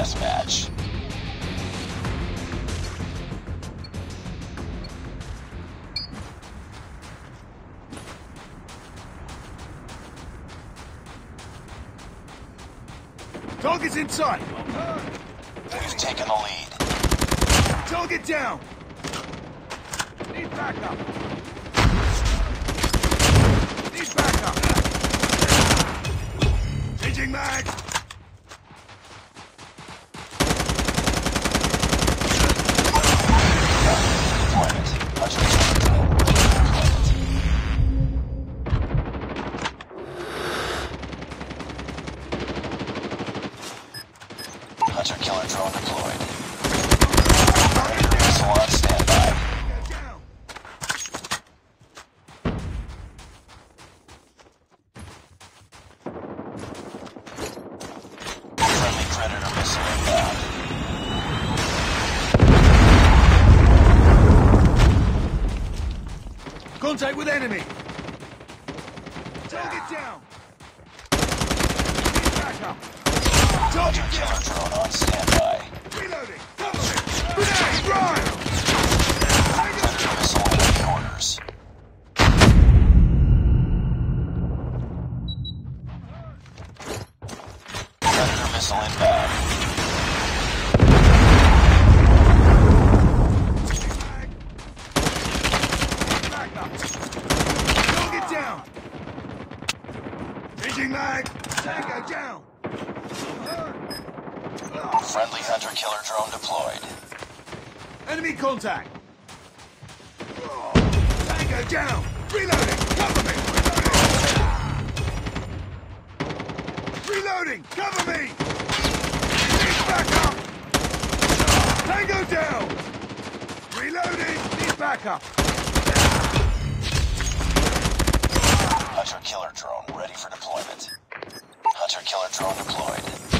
last match. Target's inside. We've the lead. Dog, Target down. Need backup. Need backup. Changing mag. Hunter killer drone deployed. On standby. Friendly Predator missile inbound. Contact with enemy. Target down. Need backup. Hunter killer drone on standby. Reloading. Grenade. Run. Predator missile awaiting orders. Predator missile inbound. Down. Changing mag. Tango down. Friendly hunter killer drone deployed. Enemy contact. Tango down. Reloading. Cover me. Reloading. Cover me. Need backup. Tango down. Reloading. Need backup. Hunter killer drone ready for deployment. Hunter killer drone deployed.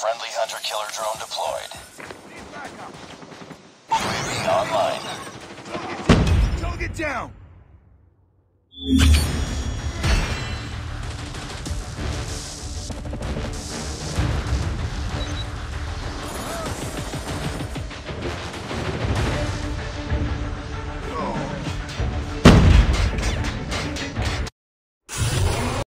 Friendly hunter killer drone deployed. UAV online. Down. Target down.